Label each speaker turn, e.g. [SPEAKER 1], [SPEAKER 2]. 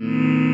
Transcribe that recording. [SPEAKER 1] Mm.